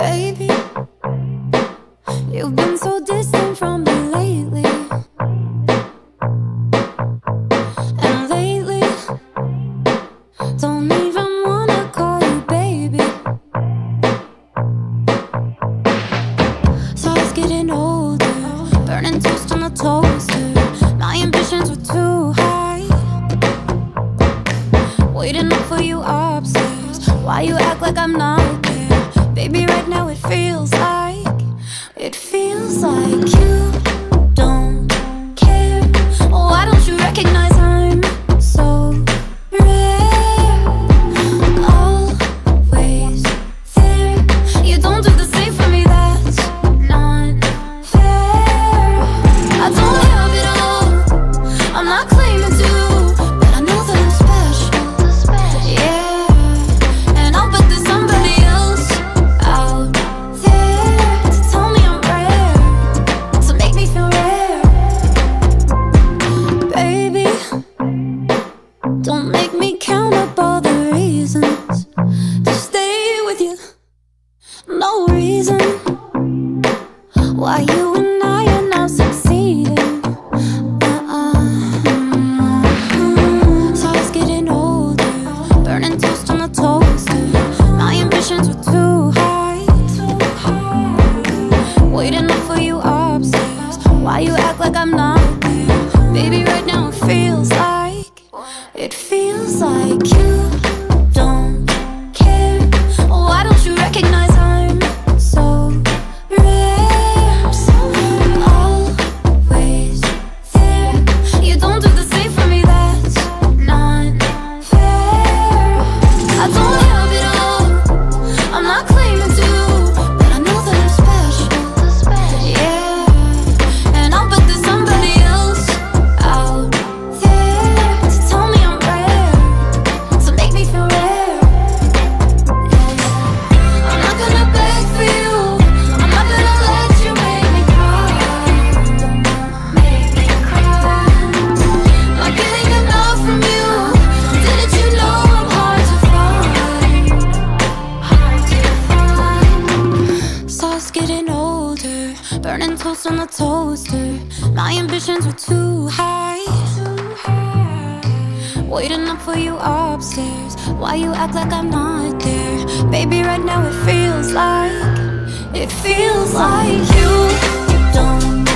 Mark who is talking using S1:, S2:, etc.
S1: Baby, you've been so distant from me lately. And lately, don't even wanna call you baby. So I was getting older, burning toast on the toaster. My ambitions were too high. Waiting up for you upstairs. Why you act like I'm not? Baby, right now it feels like, it feels like you No reason why you and I are now succeeding. Uh-uh. So I was getting older, burning toast on the toaster. My ambitions were too high, waiting up for you upstairs. Why you act like I'm not there? Baby, right now it feels like, it feels like you burning toast on the toaster. My ambitions were too high. too high. Waiting up for you upstairs. Why you act like I'm not there? Baby, right now it feels like, it feels like you. You don't